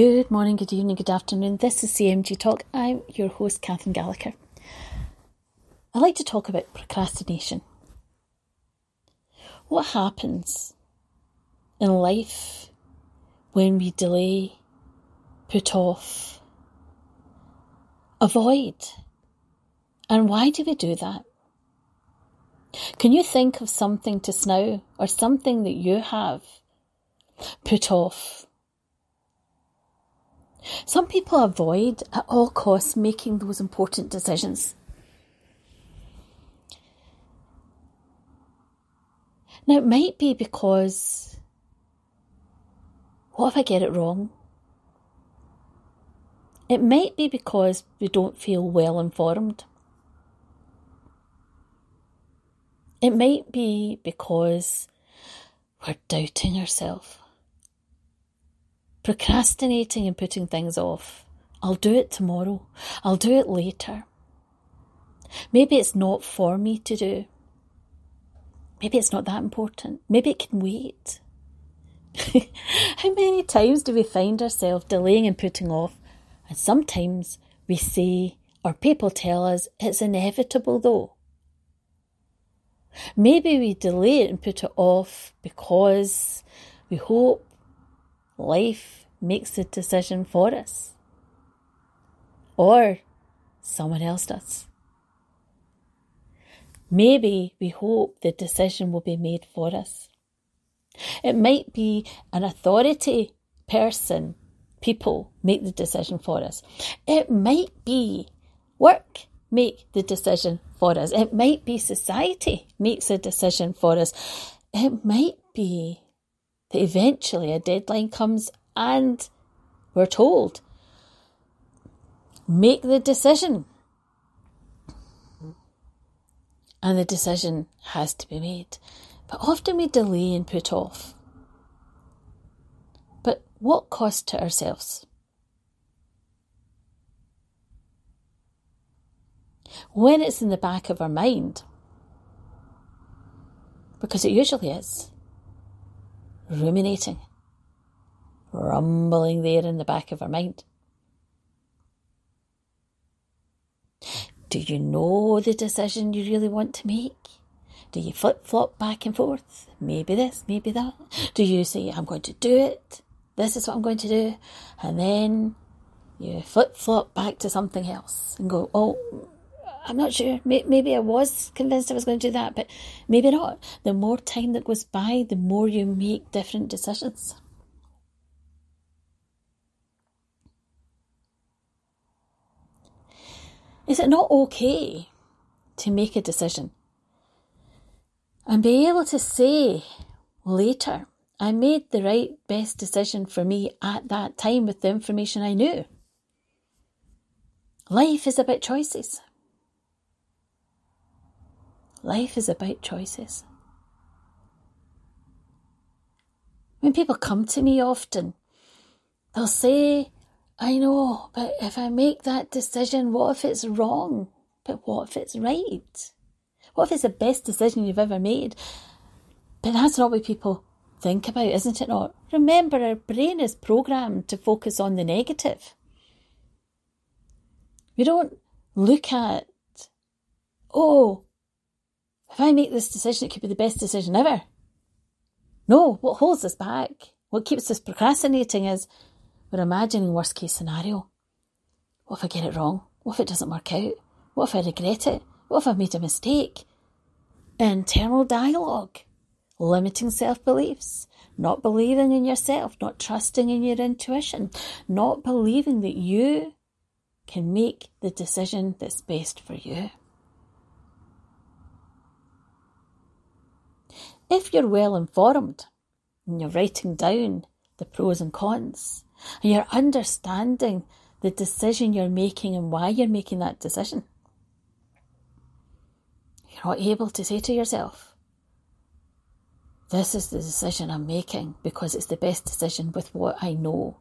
Good morning, good evening, good afternoon. This is CMG Talk. I'm your host, Catherine Gallacher. I like to talk about procrastination. What happens in life when we delay, put off, avoid? And why do we do that? Can you think of something to snow or something that you have put off? Some people avoid at all costs making those important decisions. Now, it might be because what if I get it wrong? It might be because we don't feel well informed. It might be because we're doubting ourselves, procrastinating and putting things off. I'll do it tomorrow. I'll do it later. Maybe it's not for me to do. Maybe it's not that important. Maybe it can wait. How many times do we find ourselves delaying and putting off? And sometimes we say, or people tell us, it's inevitable though. Maybe we delay it and put it off because we hope life makes the decision for us. Or someone else does. Maybe we hope the decision will be made for us. It might be an authority person, people make the decision for us. It might be work make the decision for us. It might be society makes a decision for us. It might be that eventually a deadline comes and we're told, make the decision. And the decision has to be made. But often we delay and put off. But what cost to ourselves? when it's in the back of our mind, because it usually is, ruminating, rumbling there in the back of our mind. Do you know the decision you really want to make? Do you flip flop back and forth? Maybe this, maybe that. Do you say, I'm going to do it? This is what I'm going to do. And then you flip flop back to something else and go, oh, I'm not sure. Maybe I was convinced I was going to do that, but maybe not. The more time that goes by, the more you make different decisions. Is it not okay to make a decision and be able to say later, I made the right best decision for me at that time with the information I knew? Life is about choices. Life is about choices. When people come to me often, they'll say, I know, but if I make that decision, what if it's wrong? But what if it's right? What if it's the best decision you've ever made? But that's not what people think about, isn't it not? Remember, our brain is programmed to focus on the negative. We don't look at, oh, if I make this decision, it could be the best decision ever. No, what holds us back, what keeps us procrastinating is we're imagining worst case scenario. What if I get it wrong? What if it doesn't work out? What if I regret it? What if I've made a mistake? Internal dialogue, limiting self beliefs, not believing in yourself, not trusting in your intuition, not believing that you can make the decision that's best for you. If you're well informed and you're writing down the pros and cons, and you're understanding the decision you're making and why you're making that decision, you're not able to say to yourself, This is the decision I'm making because it's the best decision with what I know.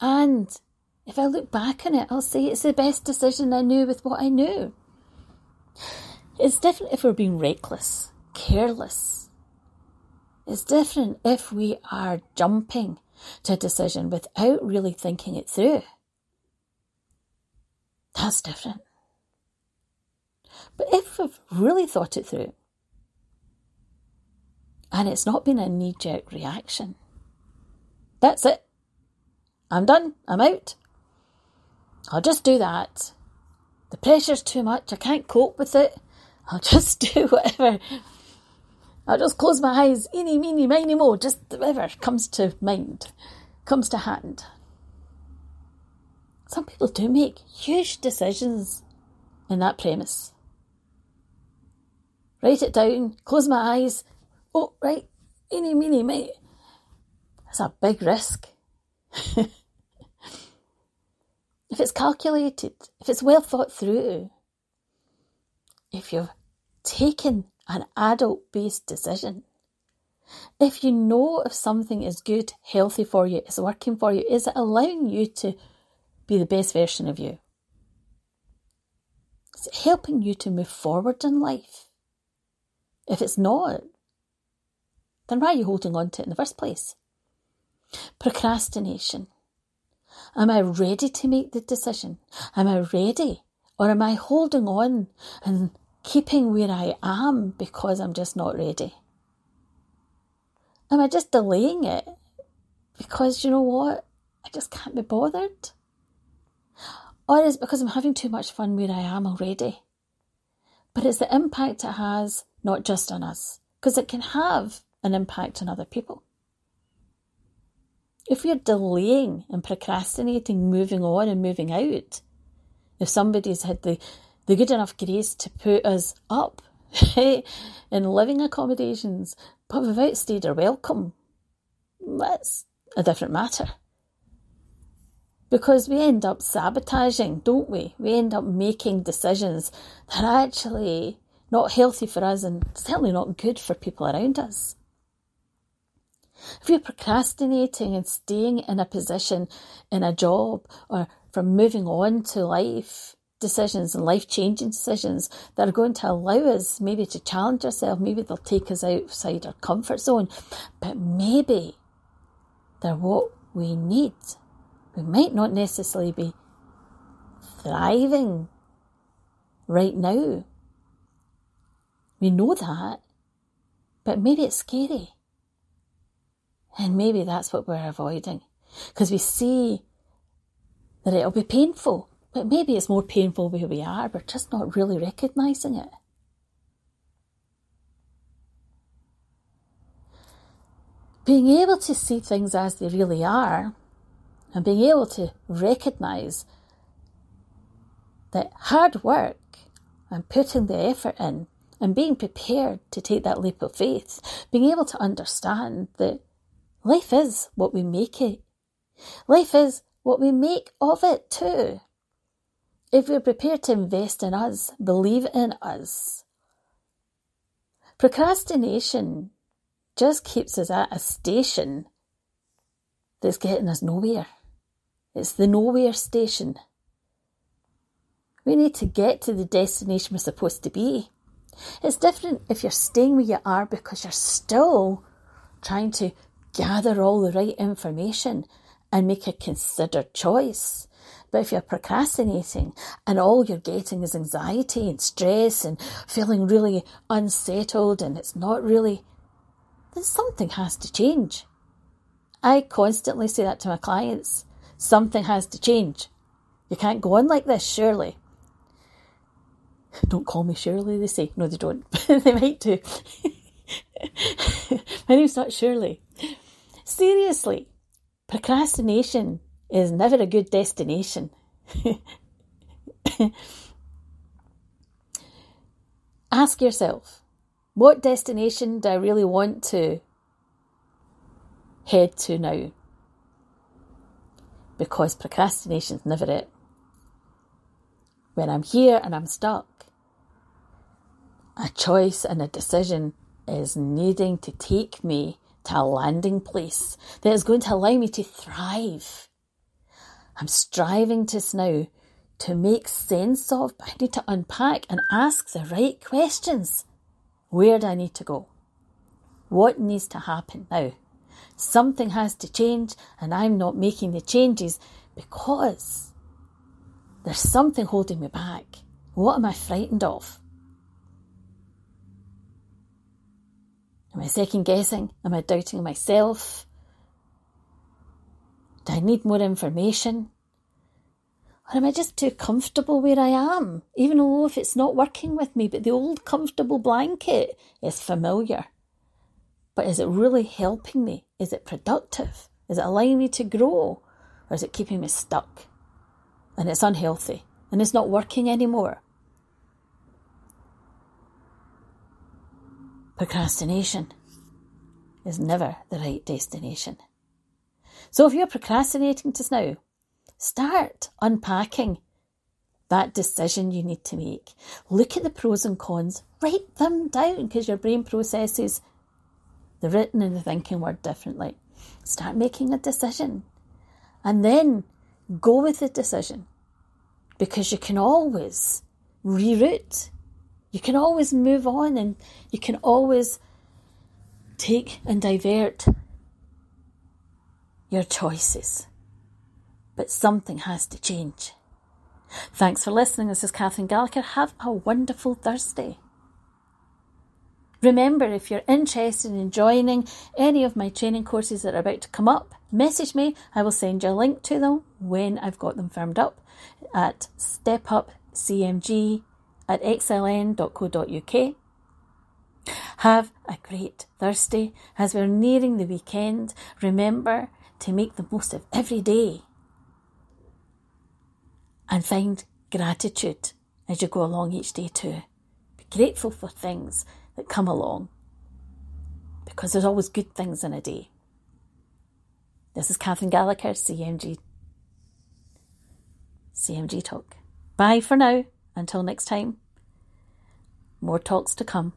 And if I look back on it, I'll say it's the best decision I knew with what I knew. It's different if we're being reckless, careless. It's different if we are jumping to a decision without really thinking it through. That's different. But if we've really thought it through, and it's not been a knee jerk reaction, that's it. I'm done. I'm out. I'll just do that. The pressure's too much. I can't cope with it. I'll just do whatever. I'll just close my eyes. Eeny, meeny, miny, mo. Just whatever comes to mind, comes to hand. Some people do make huge decisions in that premise. Write it down, close my eyes. Oh, right. Eeny, meeny, miny. That's a big risk. if it's calculated, if it's well thought through, if you've taken an adult based decision, if you know if something is good, healthy for you, is working for you, is it allowing you to be the best version of you? Is it helping you to move forward in life? If it's not, then why are you holding on to it in the first place? Procrastination. Am I ready to make the decision? Am I ready? Or am I holding on and keeping where I am because I'm just not ready? Am I just delaying it because you know what? I just can't be bothered? Or is it because I'm having too much fun where I am already? But it's the impact it has not just on us, because it can have an impact on other people. If you're delaying and procrastinating moving on and moving out, if somebody's had the, the good enough grace to put us up in living accommodations, but we've outstayed our welcome, that's a different matter. Because we end up sabotaging, don't we? We end up making decisions that are actually not healthy for us and certainly not good for people around us. If you're procrastinating and staying in a position in a job or from moving on to life decisions and life changing decisions that are going to allow us maybe to challenge ourselves, maybe they'll take us outside our comfort zone, but maybe they're what we need. We might not necessarily be thriving right now. We know that, but maybe it's scary. And maybe that's what we're avoiding because we see that it'll be painful, but maybe it's more painful where we are, we're just not really recognizing it. Being able to see things as they really are and being able to recognize that hard work and putting the effort in and being prepared to take that leap of faith, being able to understand that Life is what we make it. Life is what we make of it too. If we're prepared to invest in us, believe in us. Procrastination just keeps us at a station that's getting us nowhere. It's the nowhere station. We need to get to the destination we're supposed to be. It's different if you're staying where you are because you're still trying to gather all the right information and make a considered choice. But if you're procrastinating and all you're getting is anxiety and stress and feeling really unsettled and it's not really, then something has to change. I constantly say that to my clients. Something has to change. You can't go on like this, surely. Don't call me Shirley, they say. No, they don't. they might do. my name's not Shirley. Seriously, procrastination is never a good destination. Ask yourself, what destination do I really want to head to now? Because procrastination is never it. When I'm here and I'm stuck, a choice and a decision is needing to take me to a landing place that is going to allow me to thrive. I'm striving to now to make sense of, but I need to unpack and ask the right questions. Where do I need to go? What needs to happen now? Something has to change, and I'm not making the changes because there's something holding me back. What am I frightened of? Am I second guessing? Am I doubting myself? Do I need more information? Or am I just too comfortable where I am? Even though if it's not working with me, but the old comfortable blanket is familiar. But is it really helping me? Is it productive? Is it allowing me to grow? Or is it keeping me stuck? And it's unhealthy and it's not working anymore. Procrastination is never the right destination. So if you're procrastinating just now, start unpacking that decision you need to make. Look at the pros and cons, write them down because your brain processes the written and the thinking word differently. Start making a decision and then go with the decision because you can always reroute. You can always move on and you can always take and divert your choices. But something has to change. Thanks for listening. This is Catherine Gallacher. Have a wonderful Thursday. Remember, if you're interested in joining any of my training courses that are about to come up, message me. I will send you a link to them when I've got them firmed up at stepupcmg at xln.co.uk. Have a great Thursday as we're nearing the weekend. Remember to make the most of every day and find gratitude as you go along each day too. Be grateful for things that come along because there's always good things in a day. This is Catherine Gallacher, CMG. CMG Talk. Bye for now. Until next time. More talks to come.